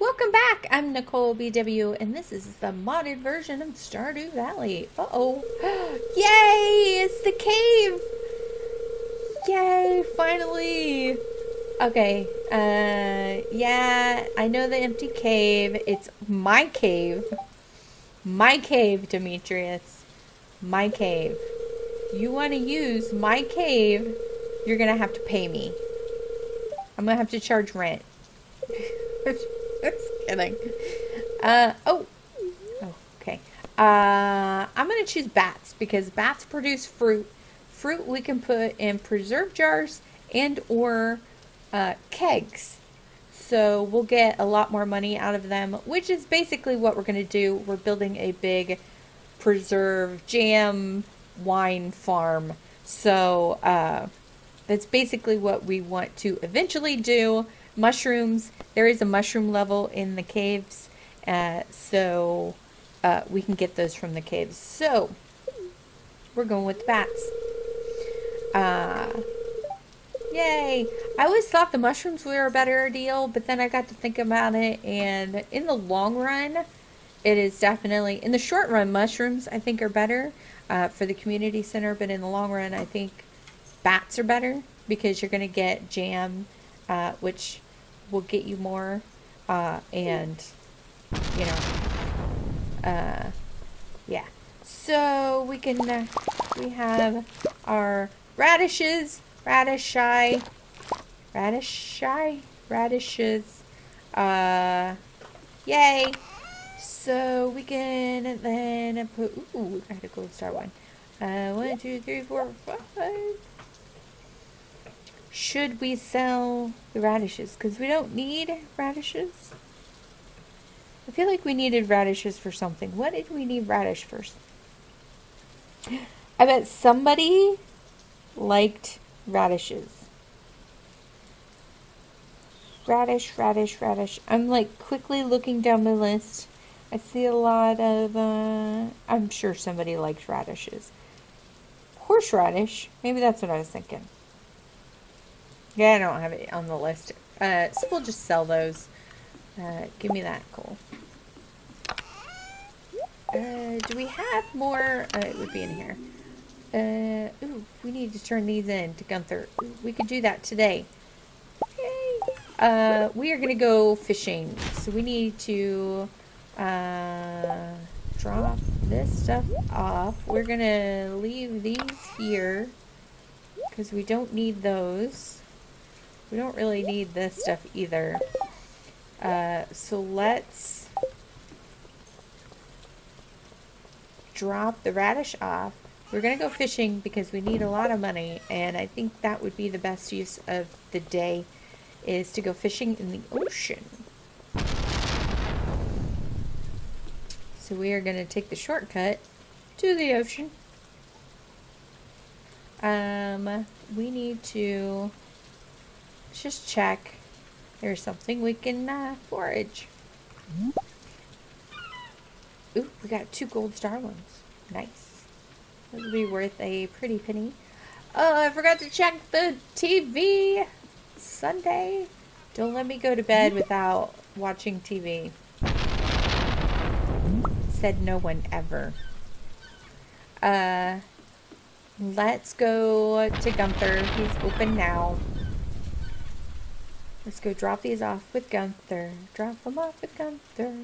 Welcome back. I'm Nicole BW, and this is the modded version of Stardew Valley. Uh oh. Yay! It's the cave! Yay! Finally! Okay, uh, yeah, I know the empty cave. It's my cave. My cave, Demetrius. My cave. You want to use my cave, you're going to have to pay me. I'm going to have to charge rent. Just kidding. Uh, oh. Okay. Uh, I'm going to choose bats because bats produce fruit. Fruit we can put in preserve jars and or uh, kegs. So we'll get a lot more money out of them, which is basically what we're going to do. We're building a big preserve jam wine farm. So uh, that's basically what we want to eventually do. Mushrooms, there is a mushroom level in the caves, uh, so uh, we can get those from the caves. So we're going with the bats. Uh, Yay! I always thought the mushrooms were a better deal, but then I got to think about it, and in the long run, it is definitely, in the short run, mushrooms I think are better uh, for the community center, but in the long run, I think bats are better because you're going to get jam, uh, which will get you more, uh, and, you know, uh, yeah. So we can, uh, we have our radishes radish shy, radish shy, radishes. Uh, yay! So we can then put. Ooh, I had a gold star one. Uh, one, two, three, four, five. Should we sell the radishes? Because we don't need radishes. I feel like we needed radishes for something. What did we need radish for? I bet somebody liked radishes. Radish, radish, radish. I'm like quickly looking down the list. I see a lot of, uh, I'm sure somebody likes radishes. Horseradish, maybe that's what I was thinking. Yeah, I don't have it on the list. Uh, so we'll just sell those. Uh, give me that, Cole. Uh, do we have more? Uh, it would be in here. Uh, ooh, we need to turn these in to Gunther. We could do that today. Uh, we are going to go fishing. So we need to, uh, drop this stuff off. We're going to leave these here because we don't need those. We don't really need this stuff either. Uh, so let's drop the radish off we're going to go fishing because we need a lot of money, and I think that would be the best use of the day is to go fishing in the ocean. So we are going to take the shortcut to the ocean. Um, we need to just check there's something we can uh, forage. Ooh, we got two gold star ones. Nice. It'll be worth a pretty penny. Oh, I forgot to check the TV. Sunday. Don't let me go to bed without watching TV. Said no one ever. Uh, let's go to Gunther. He's open now. Let's go drop these off with Gunther. Drop them off with Gunther.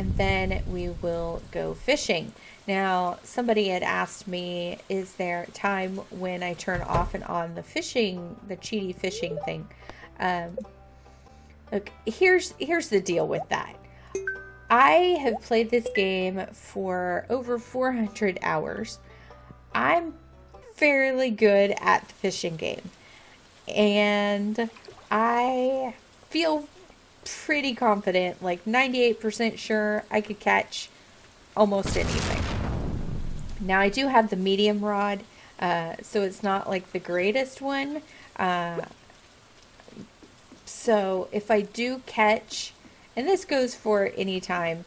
and then we will go fishing. Now, somebody had asked me, is there time when I turn off and on the fishing, the cheaty fishing thing? Um, look, here's here's the deal with that. I have played this game for over 400 hours. I'm fairly good at the fishing game. And I feel pretty confident, like 98% sure I could catch almost anything. Now I do have the medium rod, uh, so it's not like the greatest one. Uh, so if I do catch, and this goes for any time,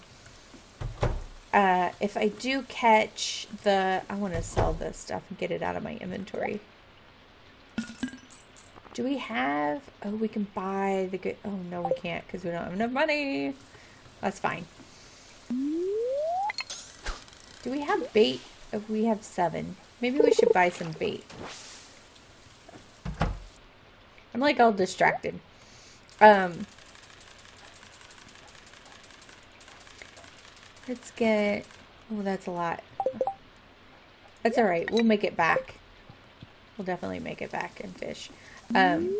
uh, if I do catch the, I want to sell this stuff and get it out of my inventory. Do we have? Oh, we can buy the good. Oh no, we can't because we don't have enough money. That's fine. Do we have bait? Oh, we have seven. Maybe we should buy some bait. I'm like all distracted. Um, let's get. Oh, that's a lot. That's all right. We'll make it back. We'll definitely make it back and fish. Um,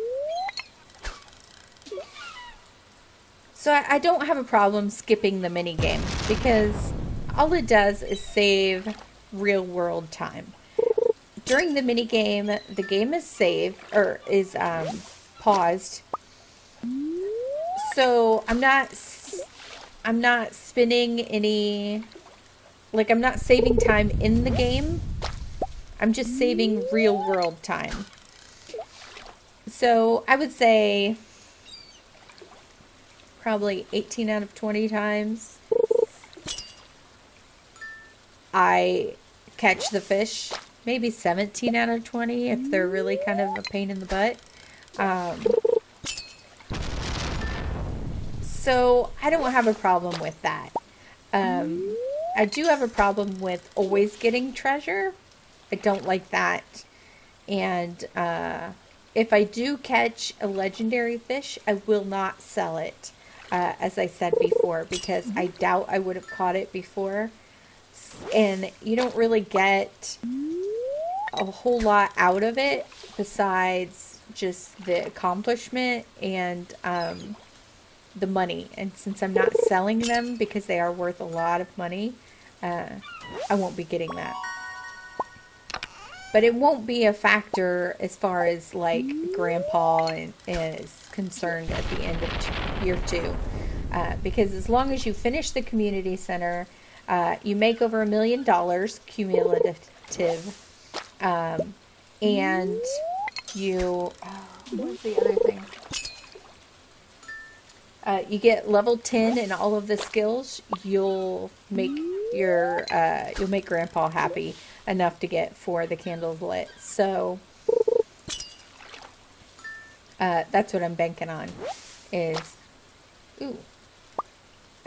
so I, I don't have a problem skipping the mini game because all it does is save real world time. During the mini game, the game is saved or is um, paused. So I'm not I'm not spending any like I'm not saving time in the game. I'm just saving real world time. So I would say probably 18 out of 20 times I catch the fish. Maybe 17 out of 20 if they're really kind of a pain in the butt. Um, so I don't have a problem with that. Um, I do have a problem with always getting treasure. I don't like that. And uh, if I do catch a legendary fish, I will not sell it, uh, as I said before, because I doubt I would have caught it before. And you don't really get a whole lot out of it besides just the accomplishment and um, the money. And since I'm not selling them because they are worth a lot of money, uh, I won't be getting that but it won't be a factor as far as like grandpa is concerned at the end of year two. Uh, because as long as you finish the community center uh, you make over a million dollars cumulative um, and you oh, what's the other thing? Uh, you get level 10 in all of the skills you'll make your uh, you'll make grandpa happy enough to get for the candles lit. So uh, that's what I'm banking on is, ooh,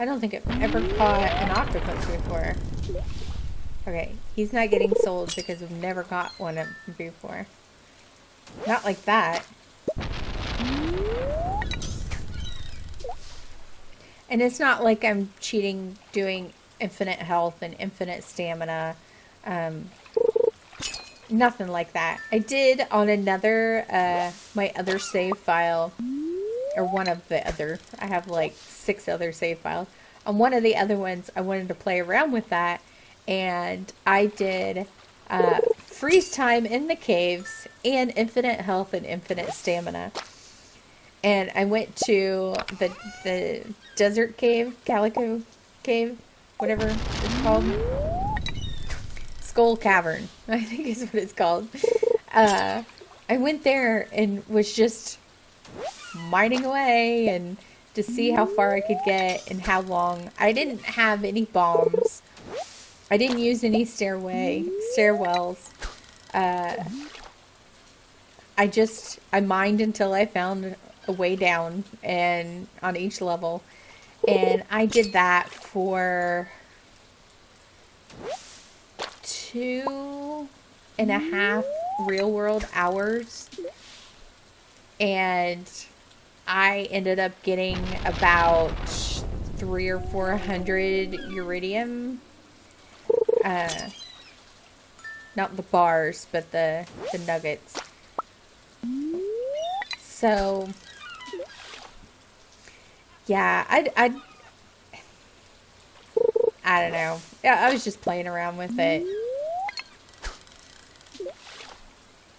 I don't think I've ever caught an octopus before. Okay, he's not getting sold because we've never caught one before. Not like that. And it's not like I'm cheating doing infinite health and infinite stamina um, nothing like that. I did on another, uh, my other save file, or one of the other, I have like six other save files. On one of the other ones, I wanted to play around with that, and I did uh, freeze time in the caves and infinite health and infinite stamina. And I went to the the desert cave, Calico cave, whatever it's called Skull Cavern, I think is what it's called. Uh, I went there and was just mining away and to see how far I could get and how long. I didn't have any bombs. I didn't use any stairway, stairwells. Uh, I just, I mined until I found a way down and on each level. And I did that for two and a half real world hours. And I ended up getting about three or four hundred iridium. Uh, not the bars, but the, the nuggets. So, yeah, I, I, I don't know. Yeah, I was just playing around with it.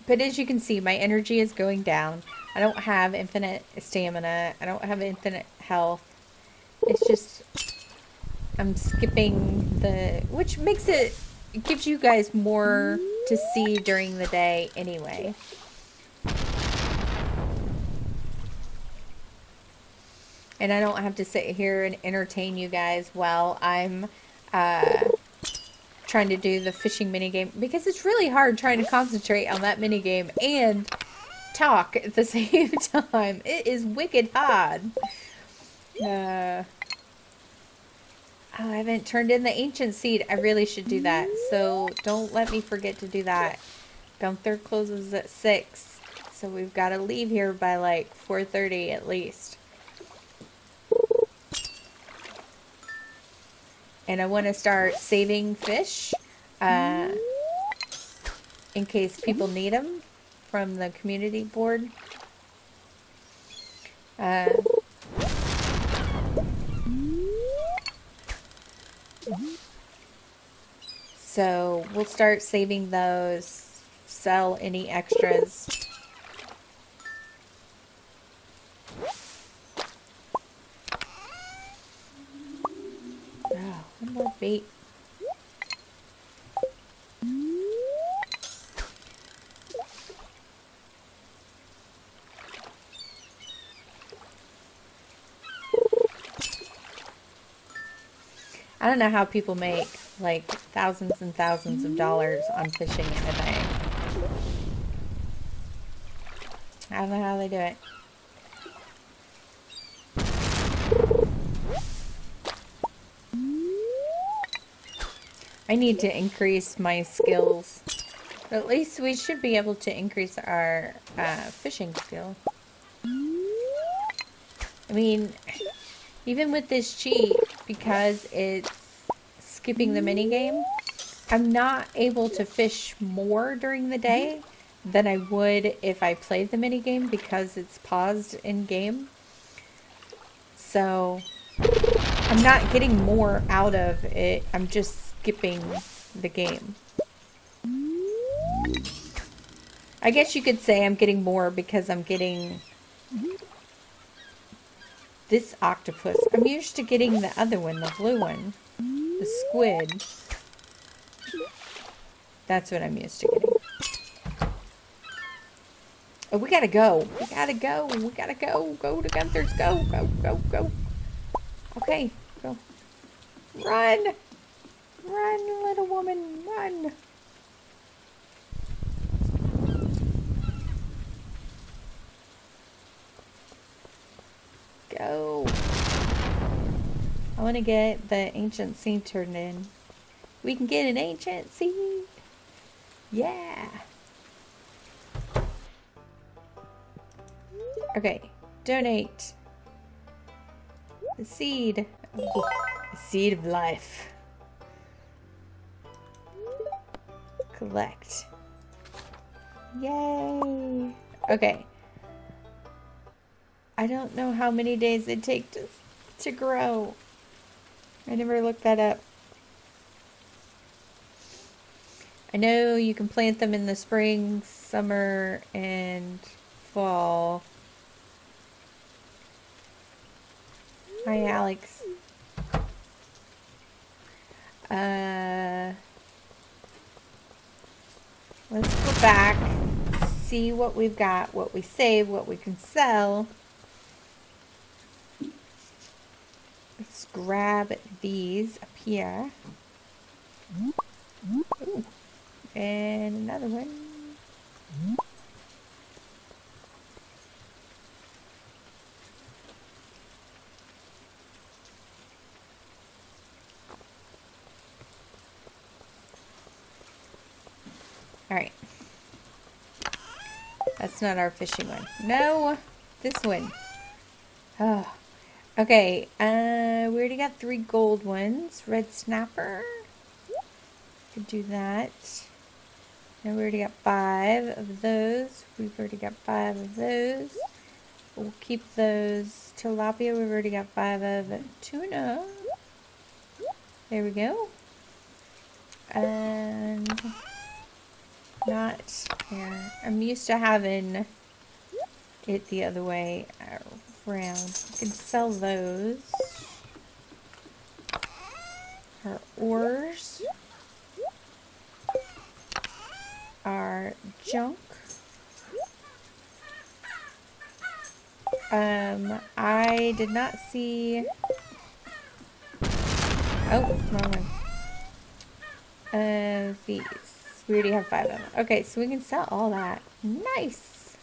But as you can see, my energy is going down. I don't have infinite stamina. I don't have infinite health. It's just, I'm skipping the, which makes it, it gives you guys more to see during the day anyway. And I don't have to sit here and entertain you guys while I'm uh, trying to do the fishing mini game because it's really hard trying to concentrate on that mini game and talk at the same time. It is wicked hard. Uh, oh, I haven't turned in the ancient seed. I really should do that. So don't let me forget to do that. Gunther closes at 6. So we've got to leave here by like 4.30 at least. And I want to start saving fish. Uh, in case people need them from the community board. Uh, so we'll start saving those, sell any extras. Oh, one more bait. I don't know how people make like thousands and thousands of dollars on fishing in a day. I don't know how they do it. I need to increase my skills. At least we should be able to increase our uh, fishing skill. I mean, even with this cheat, because it's skipping the mini game, I'm not able to fish more during the day than I would if I played the mini game because it's paused in game. So I'm not getting more out of it. I'm just skipping the game. I guess you could say I'm getting more because I'm getting this octopus. I'm used to getting the other one, the blue one. The squid. That's what I'm used to getting. Oh, we gotta go. We gotta go. We gotta go. Go to Gunther's. Go, go, go, go. Okay, go. Run! Run, little woman, run! Go. I want to get the ancient seed turned in. We can get an ancient seed. Yeah. Okay. Donate. The seed. The seed of life. Collect. Yay. Okay. I don't know how many days it take to, to grow. I never looked that up. I know you can plant them in the spring, summer, and fall. Hi, Alex. Uh, let's go back, see what we've got, what we save, what we can sell. Let's grab these up here. Ooh. And another one. Alright. That's not our fishing one. No! This one. Oh. Okay, uh, we already got three gold ones. Red snapper. Could do that. And we already got five of those. We've already got five of those. We'll keep those. Tilapia, we've already got five of tuna. There we go. And not here. I'm used to having it the other way around. We can sell those. Our ores. Our junk. Um, I did not see... Oh, wrong one. Uh, these. We already have five of them. Okay, so we can sell all that. Nice!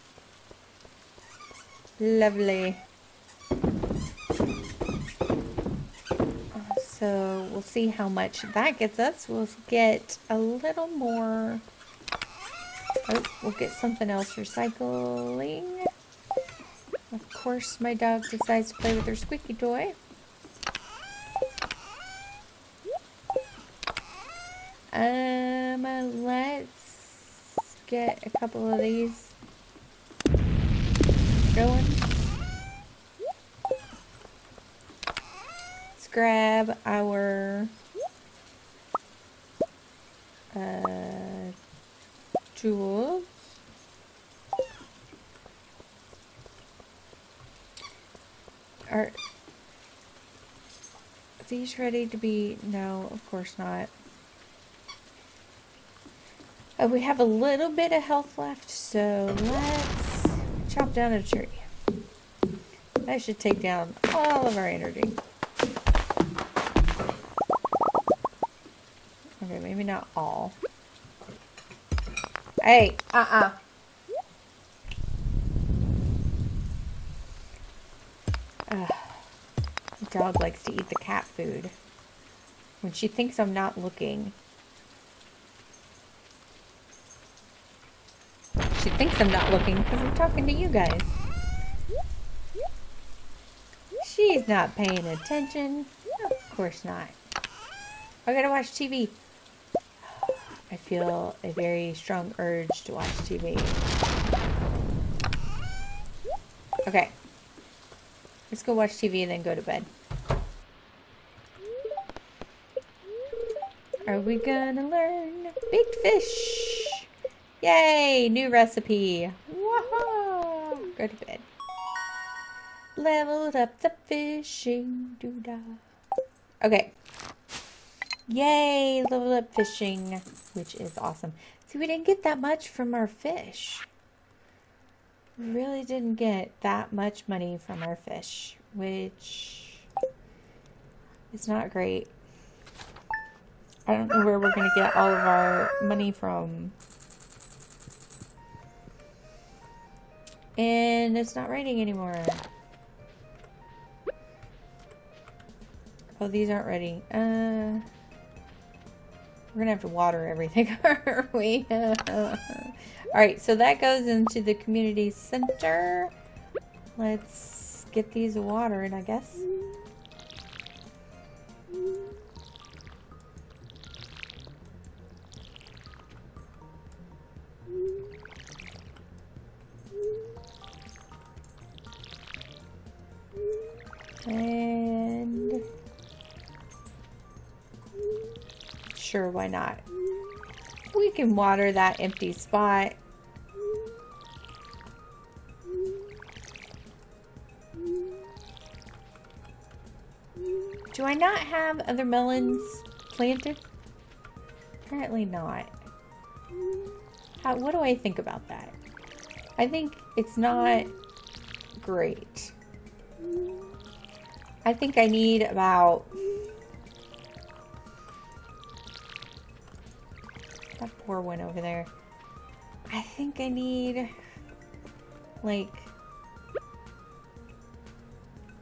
Lovely. Uh, so we'll see how much that gets us. We'll get a little more. Oh, we'll get something else recycling. Of course, my dog decides to play with her squeaky toy. Um, let's get a couple of these going. Let's grab our uh, tools. Are these ready to be? No, of course not. Uh, we have a little bit of health left, so let's chop down a tree. That should take down all of our energy. Okay, maybe not all. Hey, uh-uh. Uh, dog likes to eat the cat food. When she thinks I'm not looking. She thinks I'm not looking because I'm talking to you guys. She's not paying attention. Of course not. I gotta watch TV. I feel a very strong urge to watch TV. Okay. Let's go watch TV and then go to bed. Are we gonna learn? Baked fish! Yay! New recipe! Whoa! Go to bed. Leveled up the fishing doodah. Okay. Yay! Leveled up fishing, which is awesome. See, we didn't get that much from our fish really didn't get that much money from our fish, which is not great. I don't know where we're going to get all of our money from. And it's not raining anymore. Oh, these aren't ready. Uh, we're to have to water everything, aren't we? Alright, so that goes into the community center. Let's get these watered, I guess. Sure, why not? We can water that empty spot. Do I not have other melons planted? Apparently not. How, what do I think about that? I think it's not great. I think I need about poor one over there. I think I need like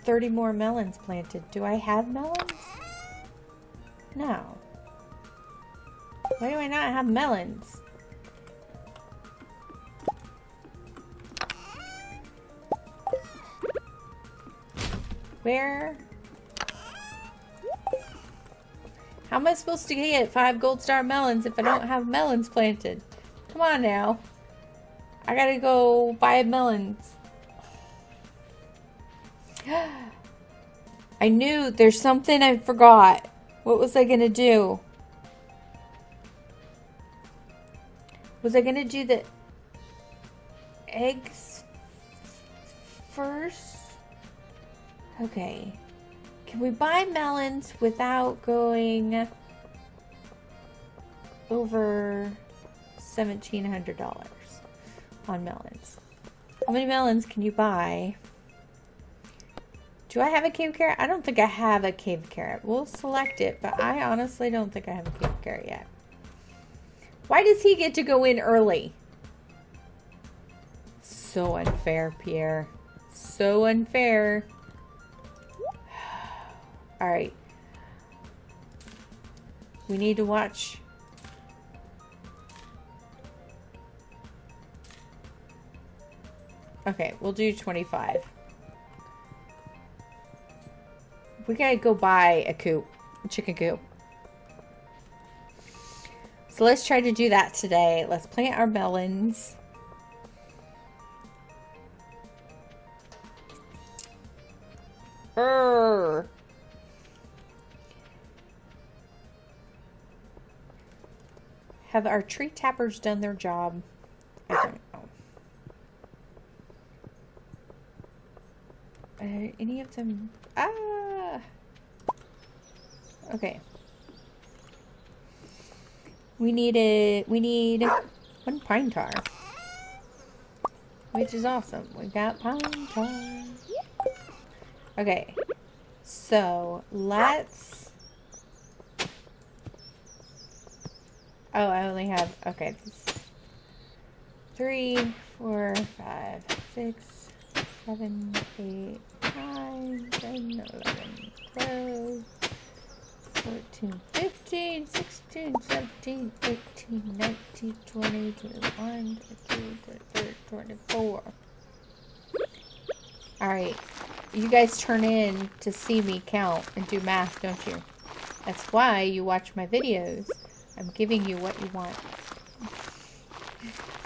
30 more melons planted. Do I have melons? No. Why do I not have melons? Where? How am I supposed to get five gold star melons if I don't have melons planted? Come on now. I gotta go buy melons. I knew there's something I forgot. What was I to do? Was I to do the eggs first? Okay. Can we buy melons without going over $1,700 on melons? How many melons can you buy? Do I have a cave carrot? I don't think I have a cave carrot. We'll select it, but I honestly don't think I have a cave carrot yet. Why does he get to go in early? So unfair, Pierre. So unfair. Alright. We need to watch. Okay, we'll do 25. We gotta go buy a coop. A chicken coop. So let's try to do that today. Let's plant our melons. Urgh. Have our tree tappers done their job? I don't know. Uh, any of them? Ah! Okay. We need it. We need one pine tar. Which is awesome. We got pine tar. Okay. So, let's Oh, I only have, okay. Three, four, five, six, seven, eight, nine, ten, eleven, twelve, fourteen, fifteen, sixteen, seventeen, eighteen, nineteen, twenty, twenty-one, twenty-two, twenty-three, twenty-four. Alright. You guys turn in to see me count and do math, don't you? That's why you watch my videos. I'm giving you what you want.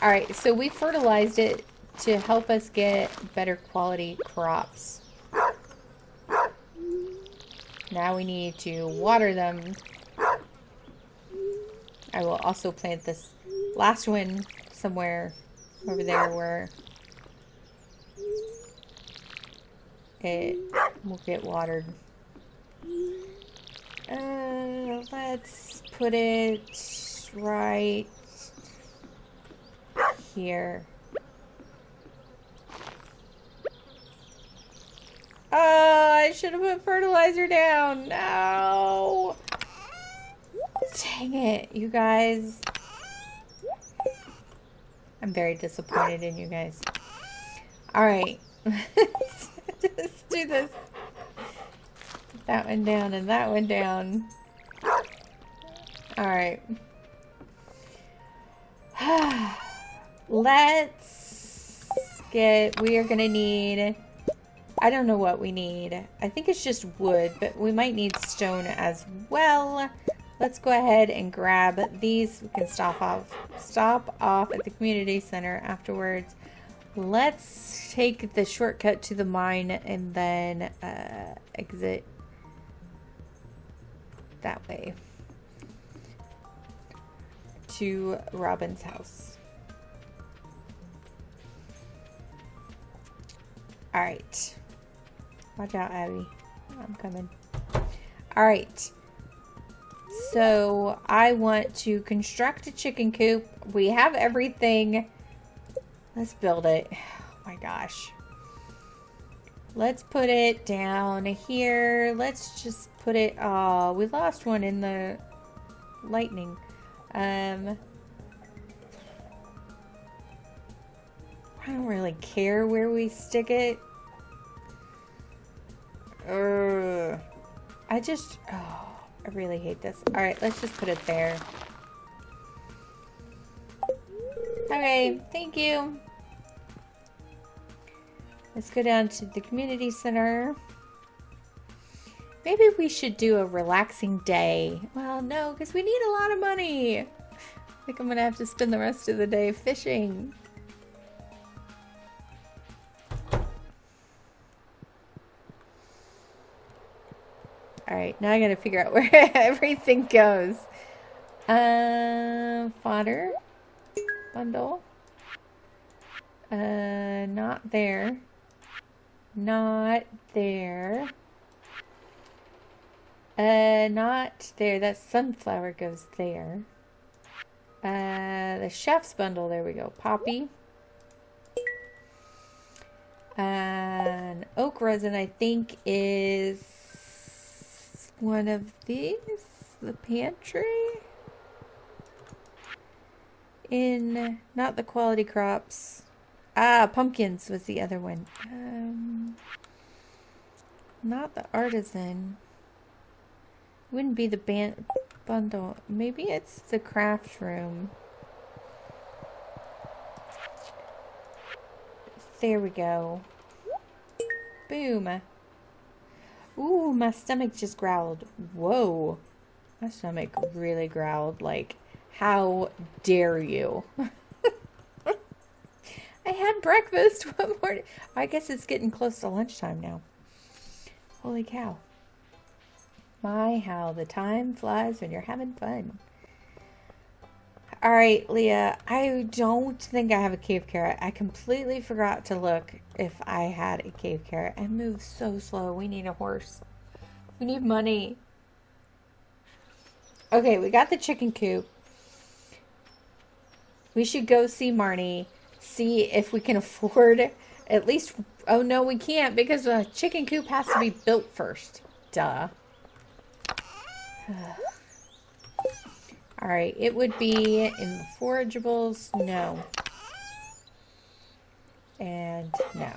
Alright, so we fertilized it to help us get better quality crops. Now we need to water them. I will also plant this last one somewhere over there where it will get watered. Uh, let's put it right here. Oh, I should have put fertilizer down. No. Dang it, you guys. I'm very disappointed in you guys. Alright. Let's do this. Put that one down and that one down. Alright. Let's get... We are going to need... I don't know what we need. I think it's just wood, but we might need stone as well. Let's go ahead and grab these. We can stop off, stop off at the community center afterwards. Let's take the shortcut to the mine and then uh, exit that way to Robin's house. Alright. Watch out, Abby. I'm coming. Alright. So, I want to construct a chicken coop. We have everything. Let's build it. Oh my gosh. Let's put it down here. Let's just put it... Oh, we lost one in the lightning. Um, I don't really care where we stick it. Uh, I just, oh, I really hate this. All right, let's just put it there. Okay, thank you. Let's go down to the community center. Maybe we should do a relaxing day. Well, no, because we need a lot of money. I think I'm going to have to spend the rest of the day fishing. Alright, now I gotta figure out where everything goes. Uh, fodder. Bundle. Uh, not there. Not there. Uh, not there. That sunflower goes there. Uh, the chef's bundle. There we go. Poppy. And oak resin, I think, is one of these. The pantry. In, not the quality crops. Ah, pumpkins was the other one. Um, not the artisan. Wouldn't be the band bundle. Maybe it's the craft room. There we go. Boom. Ooh, my stomach just growled. Whoa. My stomach really growled. Like, how dare you? I had breakfast one morning. I guess it's getting close to lunchtime now. Holy cow. My, how the time flies when you're having fun. All right, Leah, I don't think I have a cave carrot. I completely forgot to look if I had a cave carrot. I move so slow. We need a horse. We need money. Okay, we got the chicken coop. We should go see Marnie, see if we can afford at least. Oh, no, we can't because a chicken coop has to be built first. Duh. All right, it would be in the forageables. No. And no.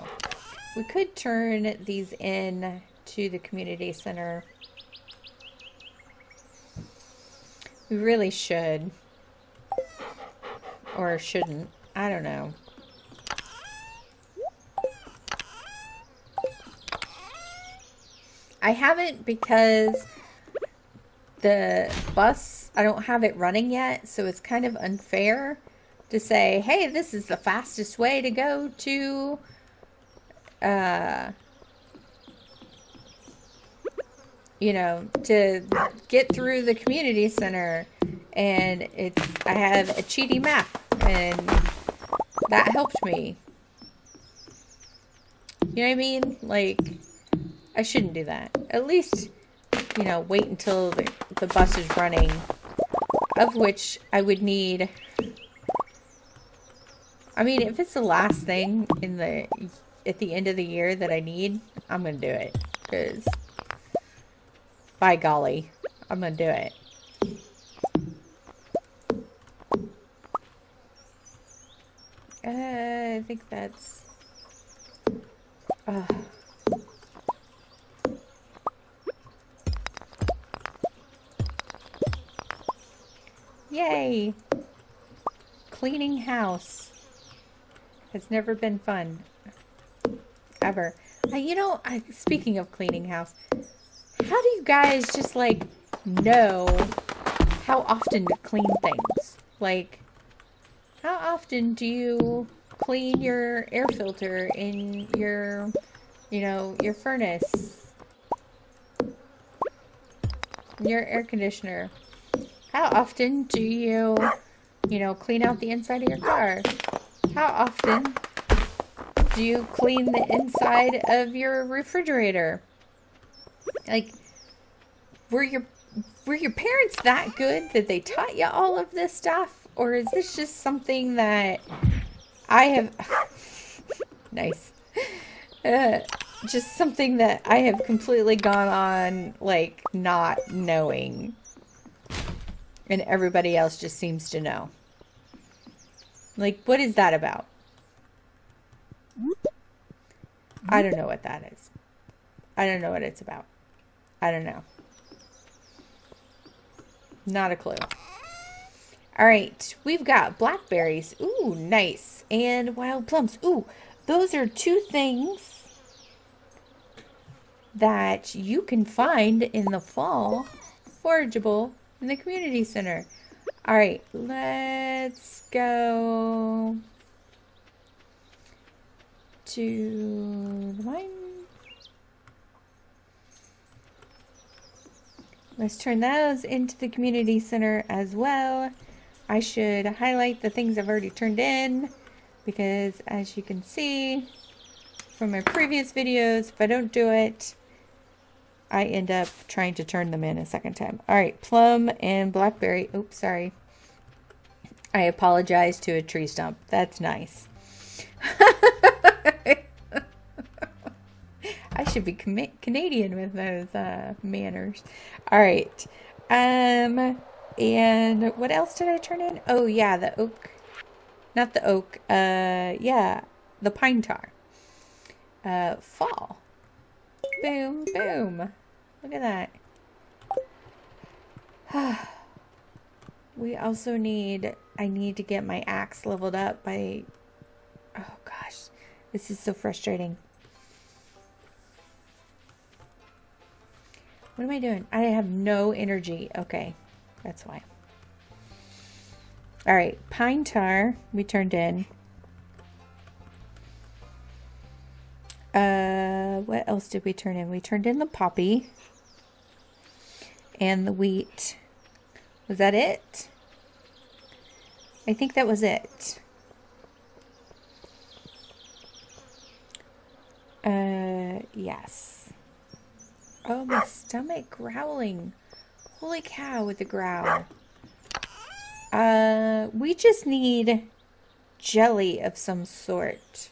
We could turn these in to the community center. We really should. Or shouldn't. I don't know. I haven't because the bus, I don't have it running yet, so it's kind of unfair to say, hey, this is the fastest way to go to, uh, you know, to get through the community center. And it's, I have a cheaty map, and that helped me. You know what I mean? Like, I shouldn't do that. At least you know, wait until the, the bus is running, of which I would need, I mean, if it's the last thing in the, at the end of the year that I need, I'm going to do it, because, by golly, I'm going to do it. Uh, I think that's, uh, Yay! Cleaning house. Has never been fun. Ever. Uh, you know, I, speaking of cleaning house, how do you guys just like know how often to clean things? Like, how often do you clean your air filter in your, you know, your furnace? Your air conditioner? How often do you, you know, clean out the inside of your car? How often do you clean the inside of your refrigerator? Like, were your were your parents that good that they taught you all of this stuff, or is this just something that I have? nice. Uh, just something that I have completely gone on like not knowing and everybody else just seems to know. Like, what is that about? I don't know what that is. I don't know what it's about. I don't know. Not a clue. All right, we've got blackberries. Ooh, nice. And wild plums. Ooh, those are two things that you can find in the fall. Forageable in the community center. All right, let's go to the mine. Let's turn those into the community center as well. I should highlight the things I've already turned in because as you can see from my previous videos, if I don't do it, I end up trying to turn them in a second time. All right, plum and blackberry. Oops, sorry. I apologize to a tree stump. That's nice. I should be Canadian with those uh, manners. All right. Um, and what else did I turn in? Oh, yeah, the oak. Not the oak. Uh, yeah. the pine tar. Uh, fall. Boom, boom. Look at that. we also need, I need to get my axe leveled up by, oh gosh, this is so frustrating. What am I doing? I have no energy. Okay, that's why. All right, pine tar we turned in. Uh, what else did we turn in? We turned in the poppy and the wheat. Was that it? I think that was it. Uh, yes. Oh, my stomach growling. Holy cow with the growl. Uh, we just need jelly of some sort.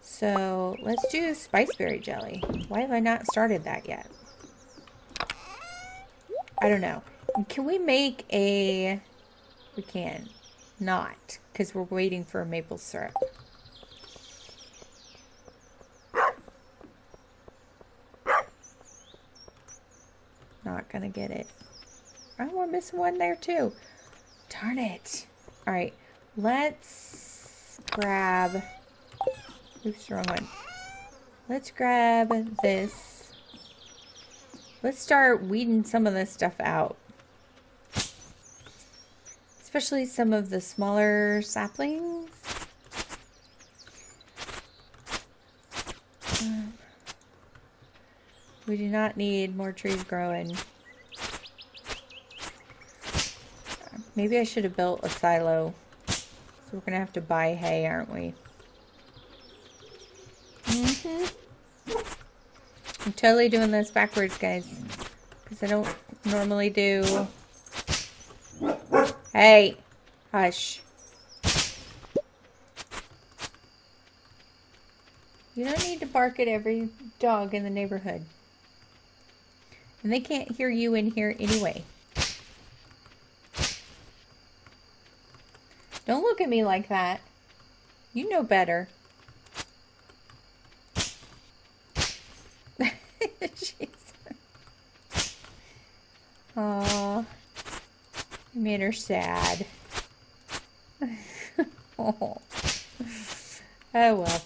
So let's do spiceberry jelly. Why have I not started that yet? I don't know. Can we make a... We can. Not. Because we're waiting for a maple syrup. Not gonna get it. Oh, we're missing one there too. Darn it. Alright. Let's grab... Oops, wrong one. Let's grab this. Let's start weeding some of this stuff out. Especially some of the smaller saplings. We do not need more trees growing. Maybe I should have built a silo. So we're going to have to buy hay, aren't we? Mm hmm I'm totally doing this backwards, guys. Because I don't normally do... Hey! Hush. You don't need to bark at every dog in the neighborhood. And they can't hear you in here anyway. Don't look at me like that. You know better. Aw. Made her sad. oh. oh well.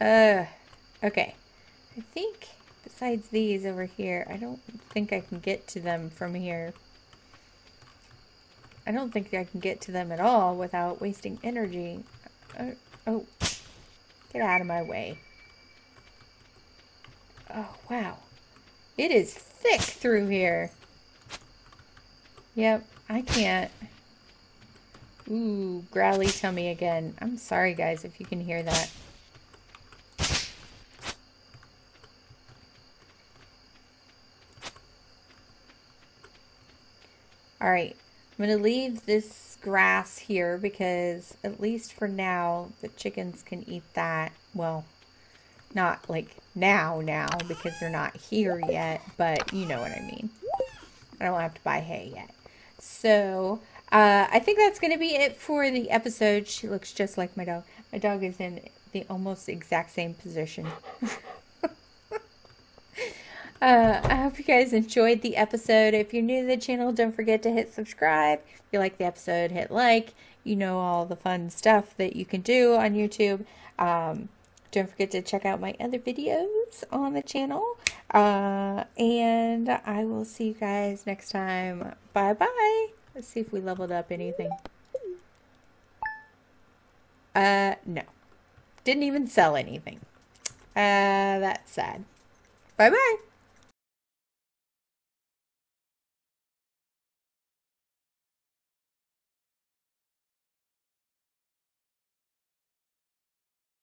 Uh, okay. I think besides these over here, I don't think I can get to them from here. I don't think I can get to them at all without wasting energy. Uh, oh, get out of my way. Oh, wow. It is thick through here. Yep, I can't. Ooh, growly tummy again. I'm sorry, guys, if you can hear that. Alright, I'm going to leave this grass here because at least for now, the chickens can eat that. Well, not like now now because they're not here yet, but you know what I mean. I don't have to buy hay yet. So, uh, I think that's going to be it for the episode. She looks just like my dog. My dog is in the almost exact same position. Uh, I hope you guys enjoyed the episode. If you're new to the channel, don't forget to hit subscribe. If you like the episode, hit like. You know all the fun stuff that you can do on YouTube. Um, don't forget to check out my other videos on the channel. Uh, and I will see you guys next time. Bye-bye. Let's see if we leveled up anything. Uh, no. Didn't even sell anything. Uh, that's sad. Bye-bye.